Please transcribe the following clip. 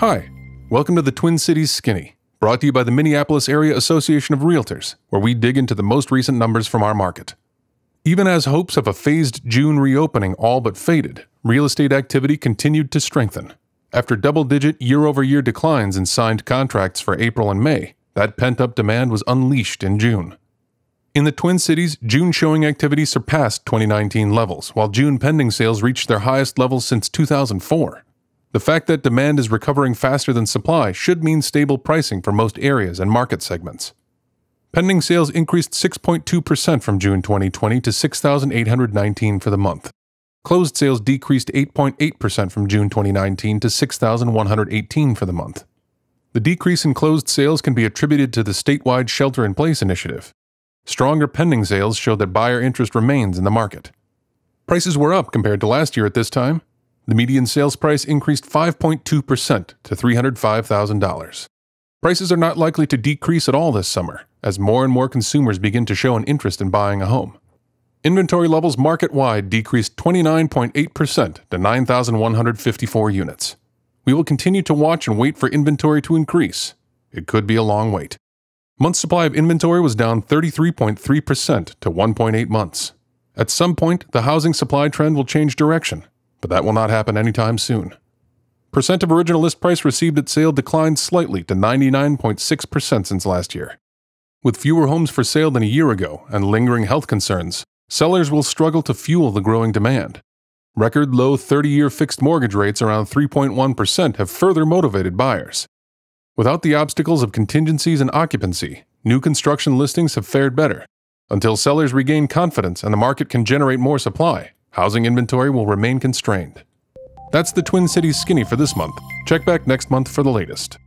Hi, welcome to the Twin Cities Skinny, brought to you by the Minneapolis Area Association of Realtors, where we dig into the most recent numbers from our market. Even as hopes of a phased June reopening all but faded, real estate activity continued to strengthen. After double digit year over year declines in signed contracts for April and May, that pent up demand was unleashed in June. In the Twin Cities, June showing activity surpassed 2019 levels, while June pending sales reached their highest levels since 2004. The fact that demand is recovering faster than supply should mean stable pricing for most areas and market segments. Pending sales increased 6.2% from June 2020 to 6,819 for the month. Closed sales decreased 8.8% from June 2019 to 6,118 for the month. The decrease in closed sales can be attributed to the statewide shelter in place initiative. Stronger pending sales show that buyer interest remains in the market. Prices were up compared to last year at this time. The median sales price increased 5.2% to $305,000. Prices are not likely to decrease at all this summer, as more and more consumers begin to show an interest in buying a home. Inventory levels market wide decreased 29.8% to 9,154 units. We will continue to watch and wait for inventory to increase. It could be a long wait. Month supply of inventory was down 33.3% to 1.8 months. At some point, the housing supply trend will change direction, but that will not happen anytime soon. Percent of original list price received at sale declined slightly to 99.6% since last year. With fewer homes for sale than a year ago and lingering health concerns, sellers will struggle to fuel the growing demand. Record low 30 year fixed mortgage rates around 3.1% have further motivated buyers. Without the obstacles of contingencies and occupancy, new construction listings have fared better. Until sellers regain confidence and the market can generate more supply, housing inventory will remain constrained. That's the Twin Cities Skinny for this month. Check back next month for the latest.